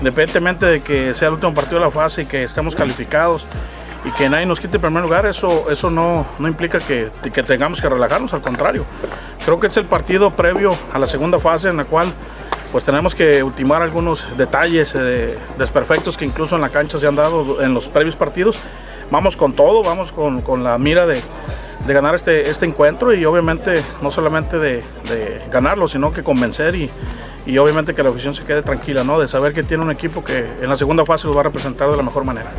independientemente de que sea el último partido de la fase y que estemos calificados y que nadie nos quite el primer lugar, eso, eso no, no implica que, que tengamos que relajarnos, al contrario. Creo que es el partido previo a la segunda fase en la cual pues tenemos que ultimar algunos detalles eh, desperfectos que incluso en la cancha se han dado en los previos partidos. Vamos con todo, vamos con, con la mira de, de, ganar este, este encuentro y obviamente no solamente de, de ganarlo, sino que convencer y, y, obviamente que la afición se quede tranquila, ¿no? de saber que tiene un equipo que en la segunda fase lo va a representar de la mejor manera.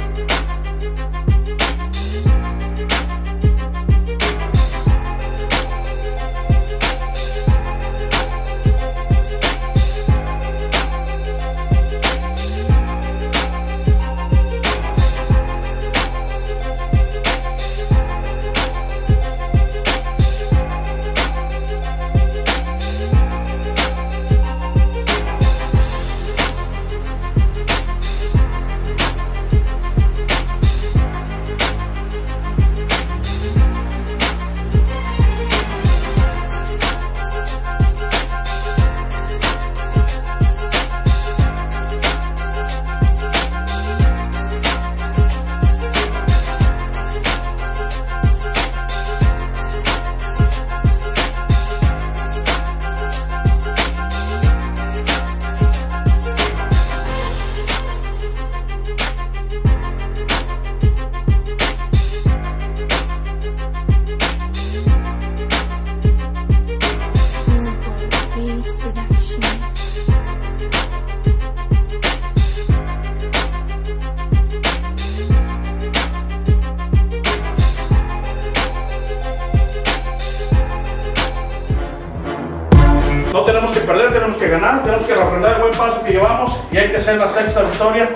Tenemos que refrendar el buen paso que llevamos y hay que hacer la sexta victoria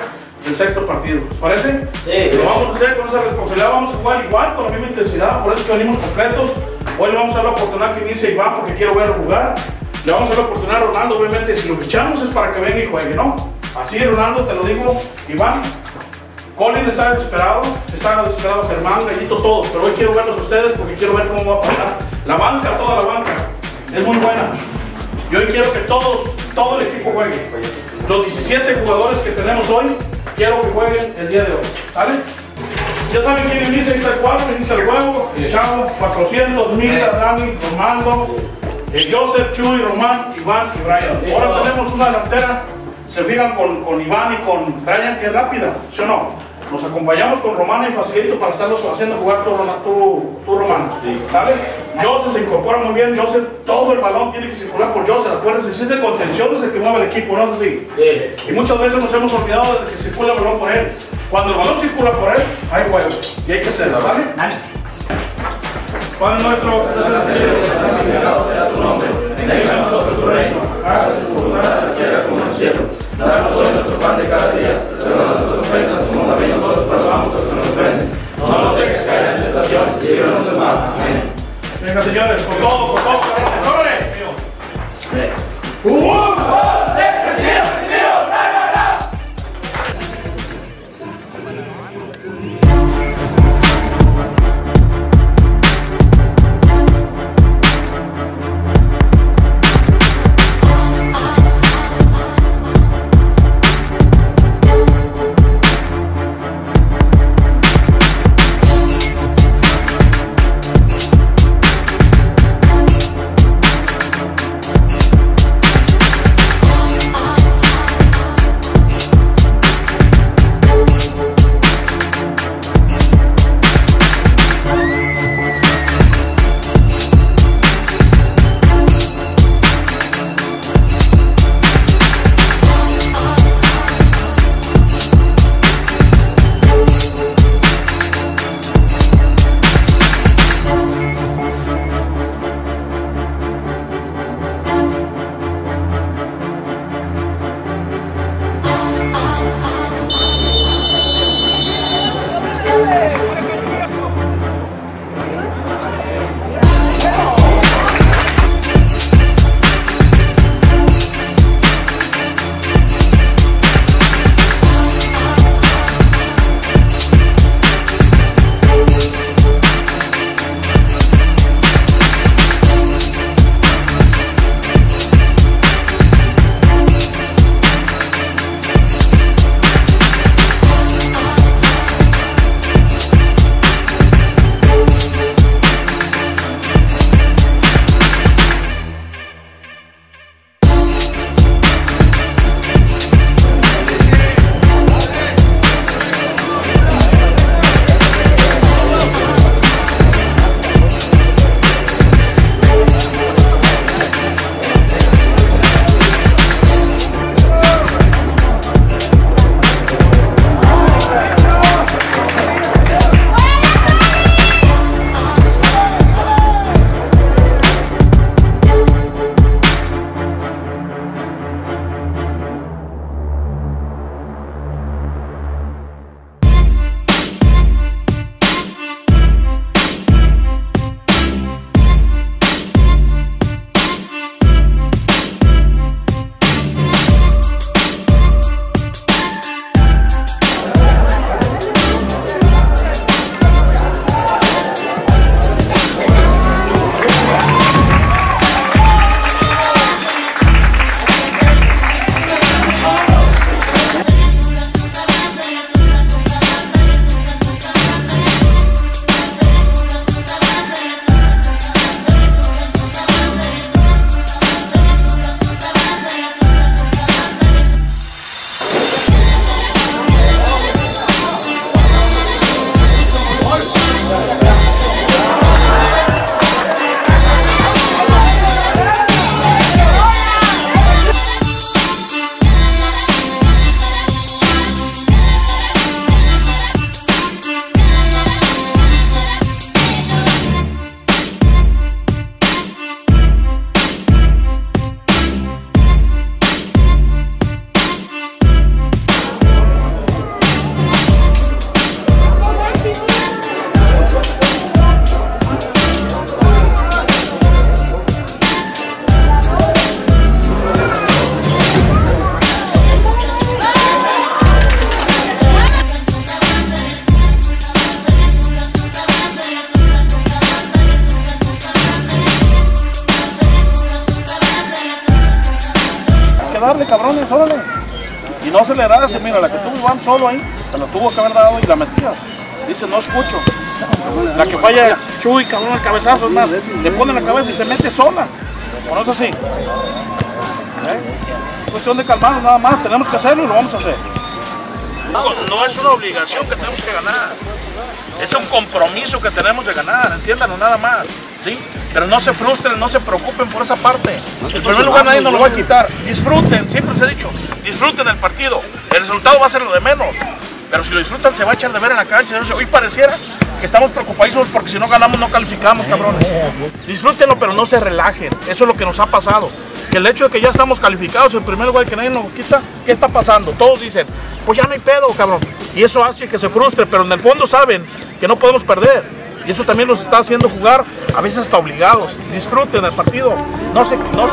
del sexto partido. ¿Les parece? Sí. Lo vamos a hacer con esa responsabilidad, vamos a jugar igual, con la misma intensidad, por eso es que venimos completos. Hoy le vamos a dar la oportunidad que inicie Iván porque quiero verlo jugar. Le vamos a dar la oportunidad a Ronaldo, obviamente si lo fichamos es para que venga y juegue, ¿no? Así Ronaldo, te lo digo, Iván. Colin está desesperado, está desesperado Germán, Gallito, todos, pero hoy quiero verlos a ustedes porque quiero ver cómo va a pasar. La banca, toda la banca, es muy buena. Y hoy quiero que todos, todo el equipo juegue. Los 17 jugadores que tenemos hoy, quiero que jueguen el día de hoy. ¿Sale? Ya saben quién inicia, el cuadro, inicia el juego, el Chavo, 400, Misa, Dani, Romando, el Joseph, Chuy, Román, Iván y Brian. Ahora tenemos una delantera, se fijan con, con Iván y con Brian, que es rápida, ¿sí o no? Nos acompañamos con Román y facilito para estarlos haciendo jugar tú, tú, tú Román. ¿Sale? Joseph se incorpora muy bien, Joseph, todo el balón tiene que circular por Joseph, acuérdense, si es de contención es el que mueve el equipo, no es así. Sí. Y muchas veces nos hemos olvidado de que circula el balón por él. Cuando el balón circula por él, hay juego. Y hay que hacerlo, ¿vale? Dani. Padre nuestro, santificado sea tu nombre. Venga a nosotros tu reino. Hágase tu voluntad en la tierra como en el cielo. Danos hoy nuestro pan de cada día. Perdona nuestras ofensas como también nosotros perdonamos a los que nos ofenden. No nos dejes caer en tentación y líbranos del mal. Amén. Venga, señores, con todo, con todo, ¡corre! ¡Uno! Ahí, se lo tuvo que haber dado y la metía. Dice, no escucho. La que falla Chuy, cabrón, el cabezazo, es más, le pone la cabeza y se mete sola. ¿O no es así? ¿Eh? Es cuestión de calmarnos nada más, tenemos que hacerlo y lo vamos a hacer. No, no es una obligación que tenemos que ganar. Es un compromiso que tenemos de ganar, entiéndanlo nada más. ¿Sí? Pero no se frustren, no se preocupen por esa parte. En primer lugar nadie nos lo va a quitar. Disfruten, siempre les he dicho, disfruten el partido. El resultado va a ser lo de menos. Pero si lo disfrutan se va a echar de ver en la cancha. Hoy pareciera que estamos preocupadísimos porque si no ganamos no calificamos, cabrones. Disfrútenlo, pero no se relajen. Eso es lo que nos ha pasado. Que el hecho de que ya estamos calificados en primer lugar que nadie nos quita, ¿qué está pasando? Todos dicen, pues ya no hay pedo, cabrón. Y eso hace que se frustre, pero en el fondo saben que no podemos perder. Y eso también nos está haciendo jugar, a veces hasta obligados. Disfruten el partido. No se, no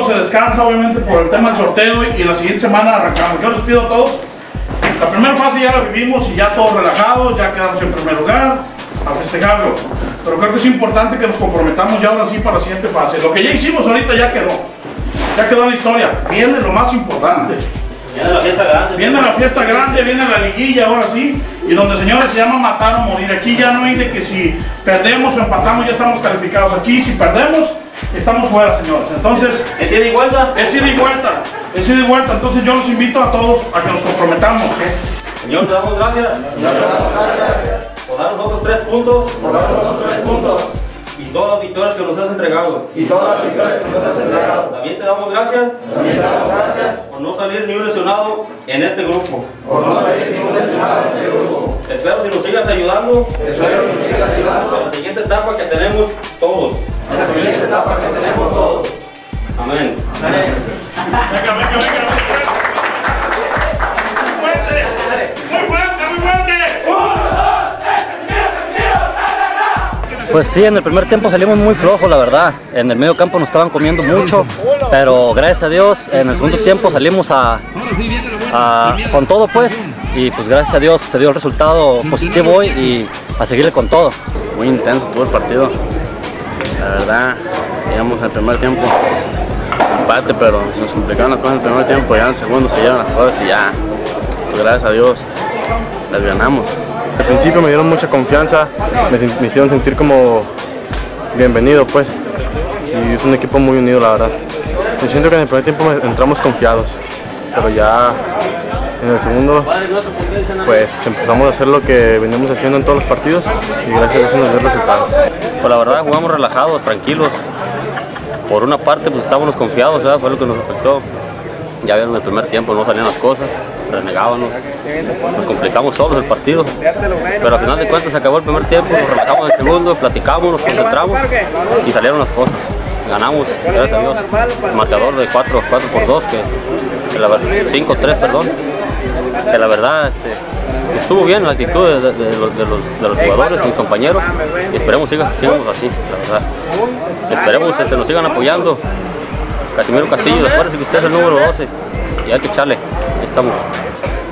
se descansa obviamente por el tema del sorteo y, y la siguiente semana arrancamos. Yo les pido a todos, la primera fase ya la vivimos y ya todos relajados, ya quedamos en primer lugar, a festejarlo. Pero creo que es importante que nos comprometamos ya ahora sí para la siguiente fase. Lo que ya hicimos ahorita ya quedó, ya quedó en la historia. Viene lo más importante. Viene la fiesta grande. Viene la fiesta grande, viene la liguilla ahora sí, y donde señores se llama matar o morir. Aquí ya no hay de que si perdemos o empatamos ya estamos calificados. Aquí si perdemos, estamos fuera, señores. Entonces, ¿Es ida y vuelta? es ida y vuelta, es ida y vuelta. Entonces yo los invito a todos a que nos comprometamos. ¿eh? Señor, te damos gracias. Por darnos otros tres puntos. Y todas las victorias que nos has entregado. y todas las victorias que nos has entregado. También te damos gracias También te damos gracias por no salir ni un lesionado en este grupo. por no salir ningún lesionado de este grupo. Espero si nos sigas ayudando Espero que nos sigas ayudando en la siguiente etapa que tenemos todos. En la siguiente etapa que tenemos todos. Amén. Amén. Venga, venga, venga. Muy fuerte, muy fuerte, muy fuerte. Pues sí, en el primer tiempo salimos muy flojos, la verdad. En el medio campo nos estaban comiendo mucho, pero gracias a Dios en el segundo tiempo salimos a, a- con todo pues y pues gracias a Dios se dio el resultado positivo hoy y a seguirle con todo. Muy intenso todo el partido. La verdad, en el primer tiempo empate, pero nos complicaron las cosas en el primer tiempo, ya en el segundo se llevan las cosas y ya, pues gracias a Dios, las ganamos. Al principio me dieron mucha confianza, me, me hicieron sentir como bienvenido pues. Y es un equipo muy unido la verdad. Yo siento que en el primer tiempo entramos confiados, pero ya en el segundo pues empezamos a hacer lo que venimos haciendo en todos los partidos y gracias a se nos dio el resultado. Pues la verdad jugamos relajados, tranquilos. Por una parte pues estábamos confiados, fue lo que nos afectó. Ya vieron el primer tiempo, no salían las cosas, renegábamos, nos complicamos solos el partido. Pero al final de cuentas se acabó el primer tiempo, nos relajamos el segundo, platicamos, nos concentramos y salieron las cosas. Ganamos, gracias a Dios, el marcador de 4, 4 por 2, que, que la verdad, 5, 3, perdón, que la verdad este, estuvo bien la actitud de, los, jugadores, mis compañeros, y esperemos siga, sigamos así, la verdad. Esperemos este, nos sigan apoyando. Casimiro Castillo, acuérdense que usted es el número 12 y hay que echarle, estamos.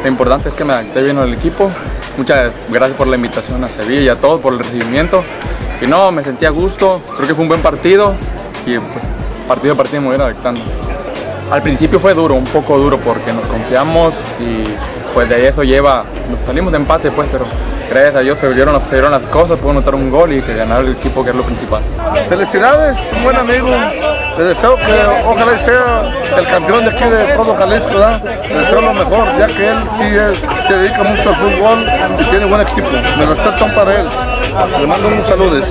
Lo importante es que me adapté bien al equipo. Muchas gracias por la invitación a Sevilla y a todos por el recibimiento. Y no, me sentí a gusto, creo que fue un buen partido y pues, partido a partido me voy a adaptando. Al principio fue duro, un poco duro porque nos confiamos y pues de eso lleva, nos salimos de empate pues, pero gracias a Dios se dieron, las- cosas, pudo anotar un gol y que ganar el equipo que es lo principal. Felicidades, un buen amigo. Le deseo que ojalá sea el campeón de aquí de todo Jalisco, ¿verdad? Le deseo lo mejor, ya que él sí se dedica mucho al fútbol y tiene buen equipo. Me respetan para él. Le mando un saludos.